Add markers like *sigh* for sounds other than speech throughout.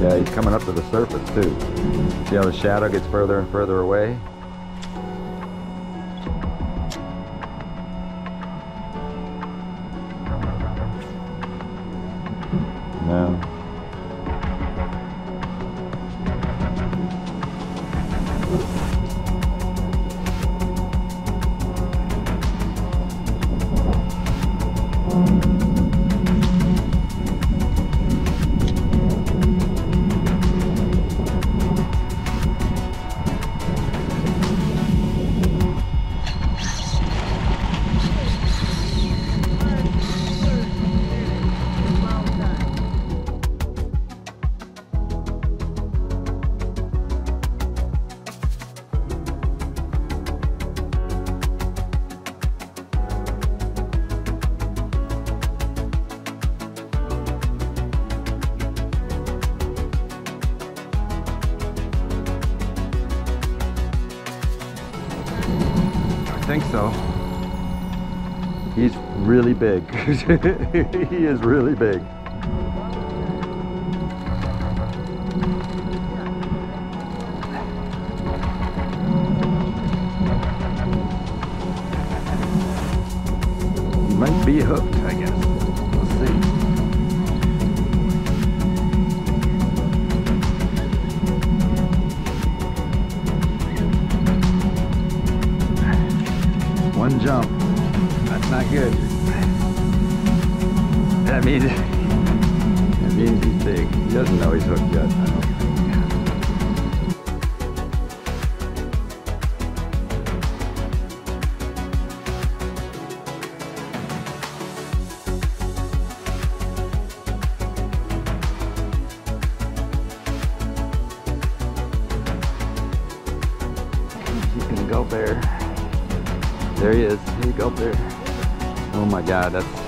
Yeah, he's coming up to the surface too. See how the shadow gets further and further away? No. Think so. He's really big. *laughs* he is really big. He might be hooked, I guess. He's, he's big. He doesn't know he's hooked yet. go there. There he is. You go there. Oh my god, that's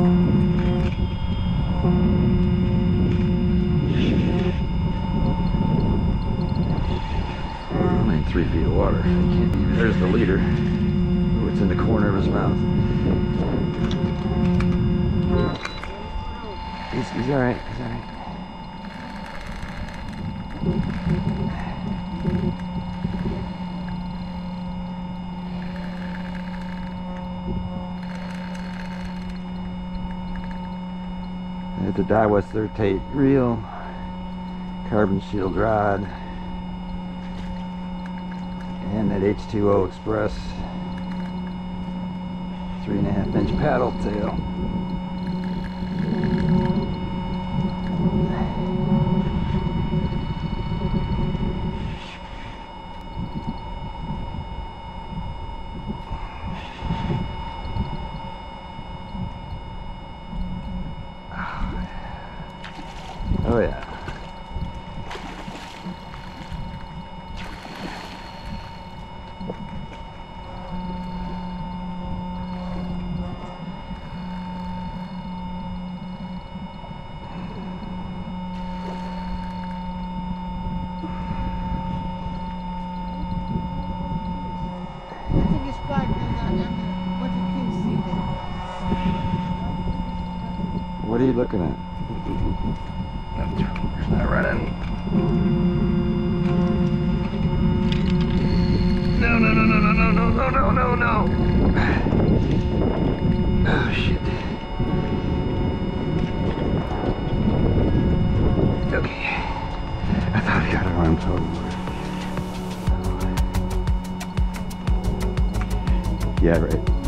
Only three feet of water. There's the leader. Ooh, it's in the corner of his mouth. He's, he's alright. He's alright. It's a Daiwa Certate reel, carbon shield rod, and that H2O Express three and a half inch paddle tail. Oh yeah. What are you looking at? There's not running. No, no, no, no, no, no, no, no, no, no, no. Oh, shit. Okay. I thought I got it on total. Yeah, right.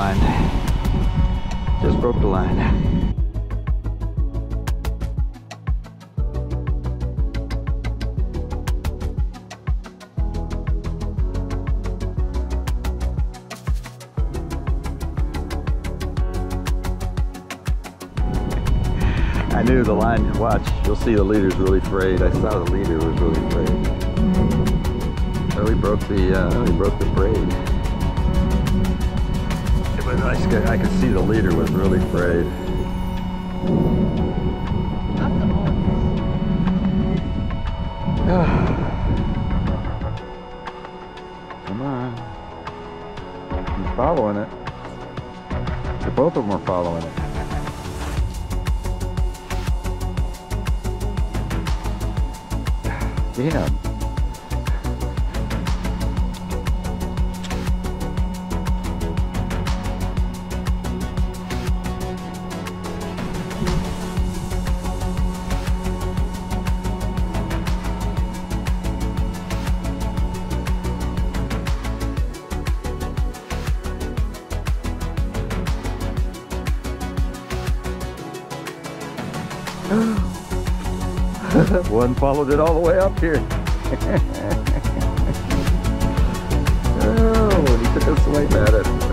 Line. Just broke the line. I knew the line, watch, you'll see the leader's really frayed. I saw the leader was really frayed. So we broke the, uh, we broke the braid. It was nice, I could see the leader was really frayed. *sighs* Come on. He's following it. Both of them are following it. *sighs* Damn. *gasps* One followed it all the way up here. *laughs* oh, he took a swipe at it.